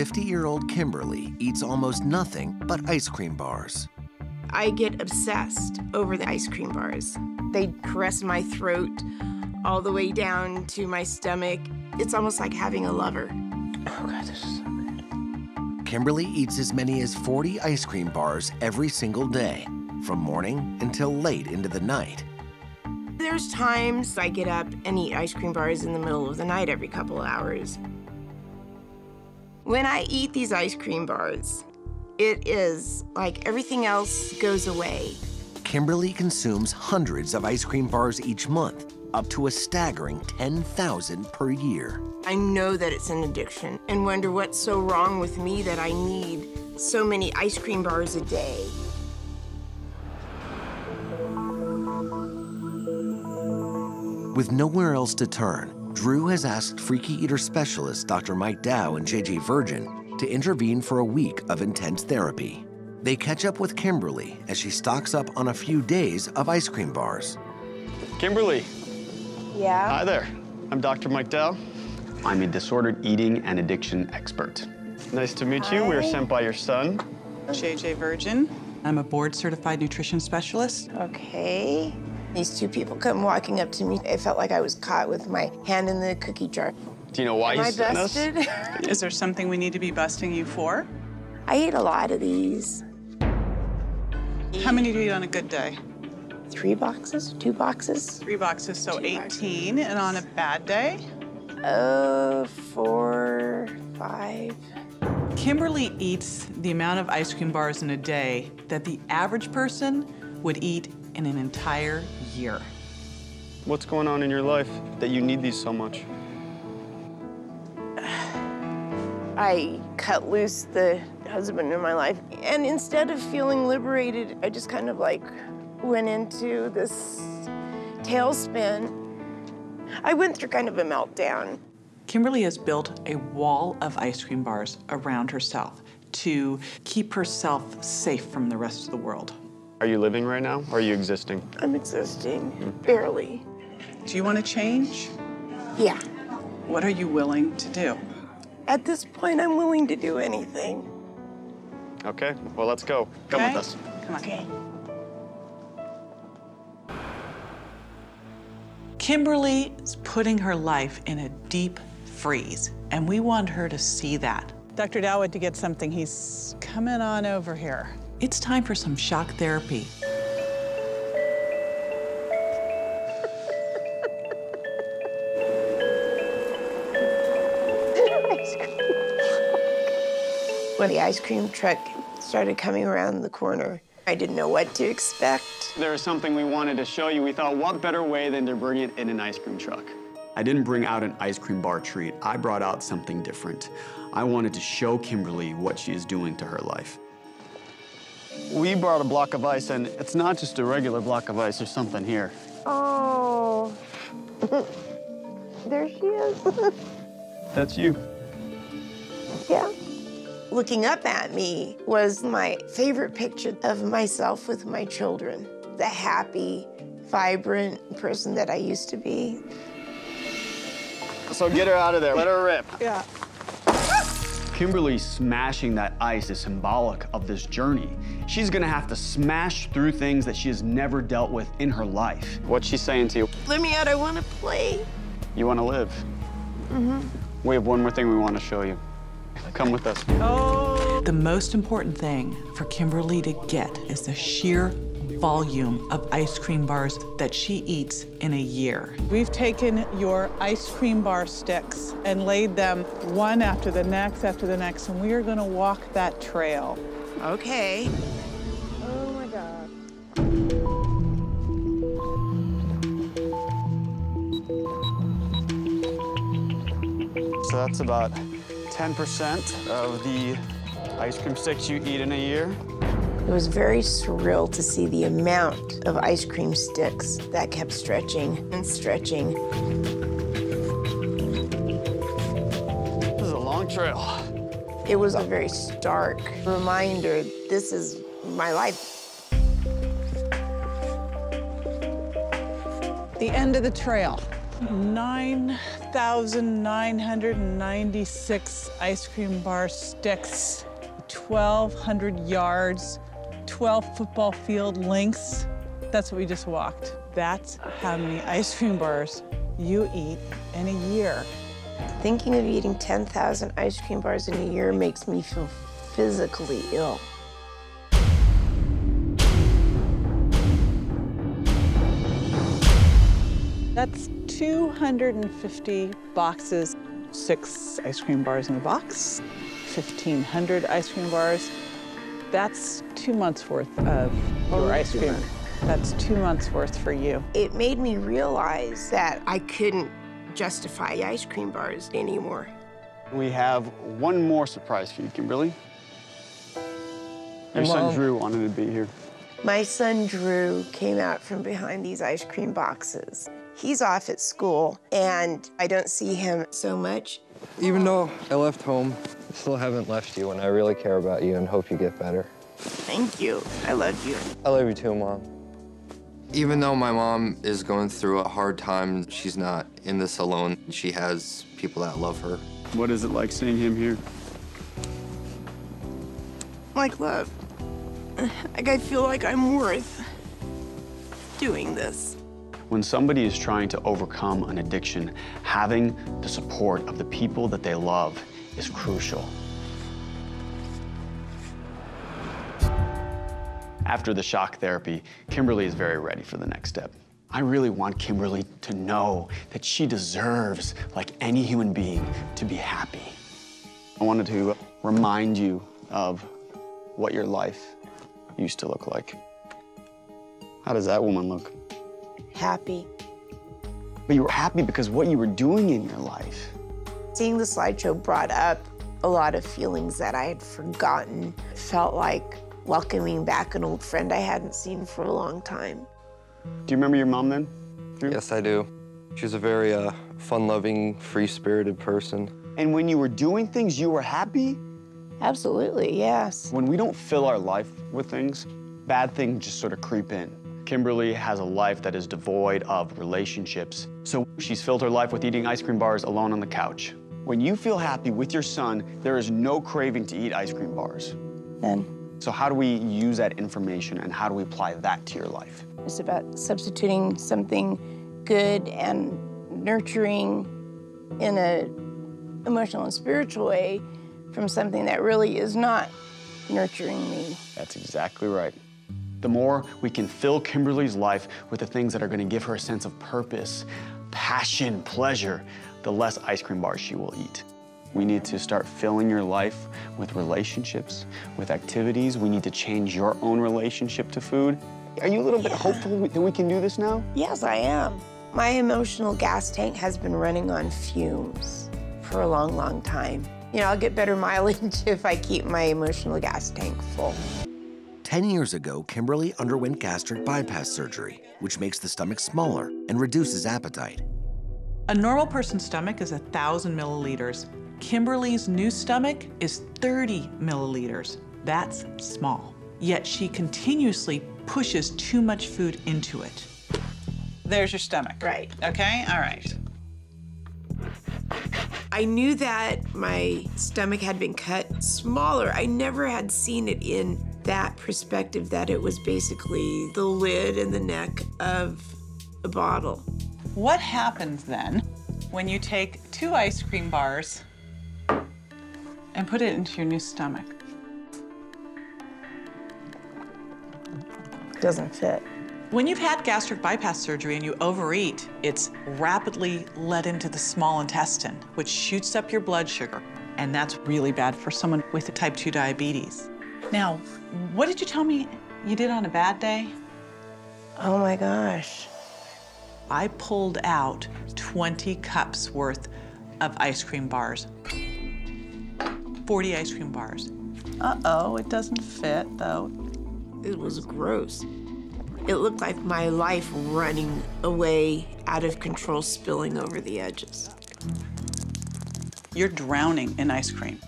50-year-old Kimberly eats almost nothing but ice cream bars. I get obsessed over the ice cream bars. They caress my throat all the way down to my stomach. It's almost like having a lover. Oh God, this is so good. Kimberly eats as many as 40 ice cream bars every single day, from morning until late into the night. There's times I get up and eat ice cream bars in the middle of the night every couple of hours. When I eat these ice cream bars, it is like everything else goes away. Kimberly consumes hundreds of ice cream bars each month, up to a staggering 10,000 per year. I know that it's an addiction and wonder what's so wrong with me that I need so many ice cream bars a day. With nowhere else to turn, Drew has asked freaky eater specialist Dr. Mike Dow and JJ Virgin to intervene for a week of intense therapy. They catch up with Kimberly as she stocks up on a few days of ice cream bars. Kimberly, Yeah? hi there. I'm Dr. Mike Dow. I'm a disordered eating and addiction expert. Nice to meet you. We were sent by your son. JJ Virgin. I'm a board certified nutrition specialist. Okay. These two people come walking up to me. I felt like I was caught with my hand in the cookie jar. Do you know why Am you I sent us? busted? Is there something we need to be busting you for? I eat a lot of these. How many do you eat on a good day? Three boxes? Two boxes? Three boxes, so Two boxes. 18. And on a bad day? Oh, four, five. Kimberly eats the amount of ice cream bars in a day that the average person would eat in an entire year. What's going on in your life that you need these so much? I cut loose the husband in my life. And instead of feeling liberated, I just kind of like went into this tailspin. I went through kind of a meltdown. Kimberly has built a wall of ice cream bars around herself to keep herself safe from the rest of the world. Are you living right now or are you existing? I'm existing, barely. Do you want to change? Yeah. What are you willing to do? At this point, I'm willing to do anything. Okay, well, let's go. Come Okay? with us. Come on. Okay. Kimberly is putting her life in a deep freeze, and we want her to see that. Dr. Dow Dowd to get something. He's coming on over here. It's time for some shock therapy. When the ice cream truck started coming around the corner, I didn't know what to expect. There is something we wanted to show you. We thought, what better way than to bring it in an ice cream truck? I didn't bring out an ice cream bar treat. I brought out something different. I wanted to show Kimberly what she is doing to her life. We brought a block of ice, and it's not just a regular block of ice. There's something here. Oh. there she is. That's you. yeah. Looking up at me was my favorite picture of myself with my children. The happy, vibrant person that I used to be. So get her out of there. Let her rip. Yeah. Kimberly smashing that ice is symbolic of this journey. She's gonna have to smash through things that she has never dealt with in her life. What's she saying to you? Let me out, I want to play. You wanna live. Mm-hmm. We have one more thing we wanna show you. Come with us. The most important thing for Kimberly to get is the sheer volume of ice cream bars that she eats in a year. We've taken your ice cream bar sticks and laid them one after the next after the next, and we are going to walk that trail. Okay. Oh my God. So that's about 10% of the ice cream sticks you eat in a year. It was very surreal to see the amount of ice cream sticks that kept stretching and stretching. This is a long trail. It was a very stark reminder this is my life. The end of the trail. 9,996 ice cream bar sticks, 1,200 yards, 12 football field lengths. That's what we just walked. That's how many ice cream bars you eat in a year. Thinking of eating 10,000 ice cream bars in a year makes me feel physically ill. That's 250 boxes, six ice cream bars in a box, 1,500 ice cream bars. That's two months worth of your ice cream. That's two months worth for you. It made me realize that I couldn't justify ice cream bars anymore. We have one more surprise for you, Kimberly. Your son Drew wanted to be here. My son Drew came out from behind these ice cream boxes. He's off at school, and I don't see him so much. Even though I left home, I still haven't left you, and I really care about you and hope you get better. Thank you. I love you. I love you too, Mom. Even though my mom is going through a hard time, she's not in this alone. She has people that love her. What is it like seeing him here? Like love. Like I feel like I'm worth doing this. When somebody is trying to overcome an addiction, having the support of the people that they love is crucial. After the shock therapy, Kimberly is very ready for the next step. I really want Kimberly to know that she deserves, like any human being, to be happy. I wanted to remind you of what your life used to look like. How does that woman look? Happy. But you were happy because what you were doing in your life. Seeing the slideshow brought up a lot of feelings that I had forgotten. It felt like welcoming back an old friend I hadn't seen for a long time. Do you remember your mom then? Drew? Yes, I do. She's a very uh, fun-loving, free-spirited person. And when you were doing things, you were happy? Absolutely, yes. When we don't fill our life with things, bad things just sort of creep in. Kimberly has a life that is devoid of relationships. So she's filled her life with eating ice cream bars alone on the couch. When you feel happy with your son, there is no craving to eat ice cream bars. Then So how do we use that information and how do we apply that to your life? it's about substituting something good and nurturing in a emotional and spiritual way from something that really is not nurturing me. That's exactly right. The more we can fill Kimberly's life with the things that are going to give her a sense of purpose, passion, pleasure, the less ice cream bars she will eat. We need to start filling your life with relationships, with activities. We need to change your own relationship to food. Are you a little bit hopeful that we can do this now? Yes, I am. My emotional gas tank has been running on fumes for a long, long time. You know, I'll get better mileage if I keep my emotional gas tank full. 10 years ago, Kimberly underwent gastric bypass surgery, which makes the stomach smaller and reduces appetite. A normal person's stomach is 1,000 milliliters. Kimberly's new stomach is 30 milliliters. That's small. Yet she continuously pushes too much food into it. There's your stomach. Right. Okay, all right. I knew that my stomach had been cut smaller. I never had seen it in that perspective that it was basically the lid and the neck of a bottle. What happens then when you take two ice cream bars and put it into your new stomach? Doesn't fit. When you've had gastric bypass surgery and you overeat, it's rapidly let into the small intestine, which shoots up your blood sugar. And that's really bad for someone with type 2 diabetes. Now, what did you tell me you did on a bad day? Oh my gosh. I pulled out 20 cups worth of ice cream bars. 40 ice cream bars. Uh-oh, it doesn't fit though. It was gross. It looked like my life running away out of control, spilling over the edges. You're drowning in ice cream.